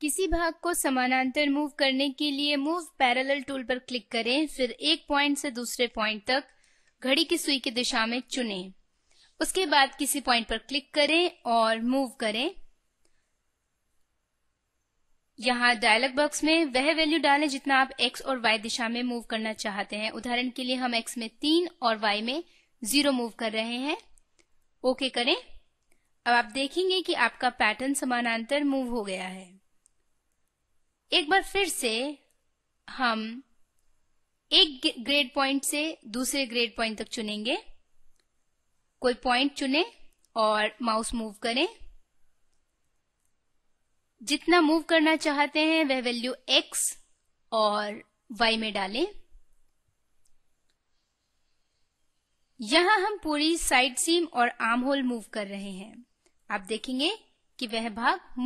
किसी भाग को समानांतर मूव करने के लिए मूव पैरेलल टूल पर क्लिक करें, फिर एक पॉइंट से दूसरे पॉइंट तक घड़ी की सुई की दिशा में चुनें। उसके बाद किसी पॉइंट पर क्लिक करें और मूव करें। यहाँ डायलॉग बॉक्स में वह वैल्यू डालें जितना आप एक्स और वाई दिशा में मूव करना चाहते हैं। उदाहरण के लिए हम एक्स में तीन और वाई में ज़ीरो मूव कर रहे हैं। ओके करें। अब आप देखेंगे कि आपका पैटर्न समानांतर मूव हो गया है। एक बार फिर से हम एक ग्रेड पॉइंट से दूसरे ग्रेड पॉइंट तक चुनेंगे। कोई पॉइंट चुने और माउस मूव करें। जितना मूव करना चाहते हैं, वह वैल्यू x और y में डालें। यहाँ हम पूरी साइड सीम और आर्म होल मूव कर रहे हैं। आप देखेंगे कि वह भाग